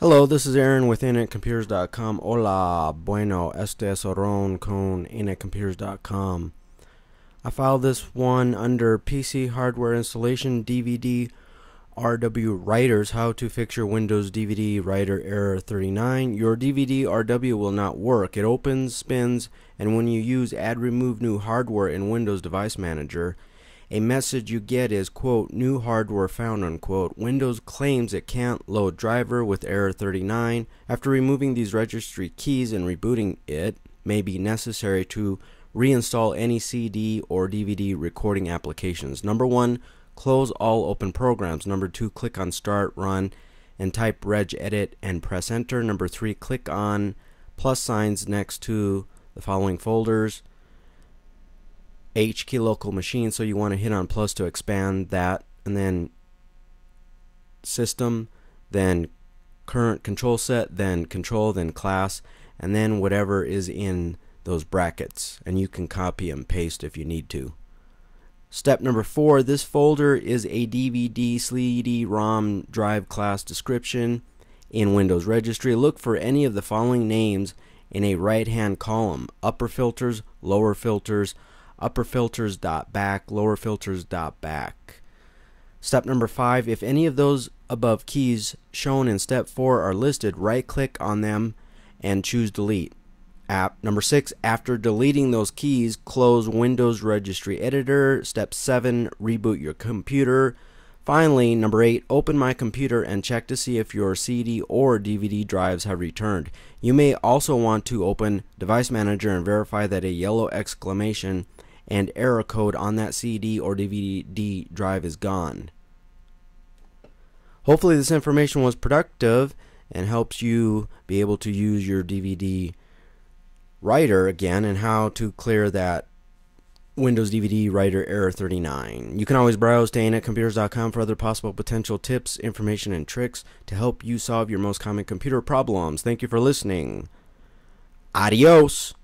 Hello, this is Aaron with AnetComputers.com. Hola, bueno, este es Aaron con AnetComputers.com. I filed this one under PC hardware installation DVD RW writers how to fix your Windows DVD writer error 39 your DVD RW will not work it opens spins and when you use add remove new hardware in Windows device manager a message you get is quote new hardware found unquote. Windows claims it can't load driver with error 39 after removing these registry keys and rebooting it may be necessary to reinstall any cd or dvd recording applications. Number one close all open programs. Number two click on start run and type regedit and press enter. Number three click on plus signs next to the following folders H key local machine so you want to hit on plus to expand that and then system then current control set then control then class and then whatever is in those brackets and you can copy and paste if you need to. Step number four this folder is a DVD CD-ROM drive class description in Windows registry. Look for any of the following names in a right hand column upper filters lower filters upper filters dot back, lower filters dot back. Step number five, if any of those above keys shown in step four are listed, right click on them and choose delete. App number six, after deleting those keys, close Windows Registry Editor. Step seven, reboot your computer. Finally, number eight, open my computer and check to see if your CD or DVD drives have returned. You may also want to open Device Manager and verify that a yellow exclamation and error code on that CD or DVD drive is gone. Hopefully, this information was productive and helps you be able to use your DVD writer again and how to clear that Windows DVD writer error 39. You can always browse to anetcomputers.com for other possible potential tips, information, and tricks to help you solve your most common computer problems. Thank you for listening. Adios.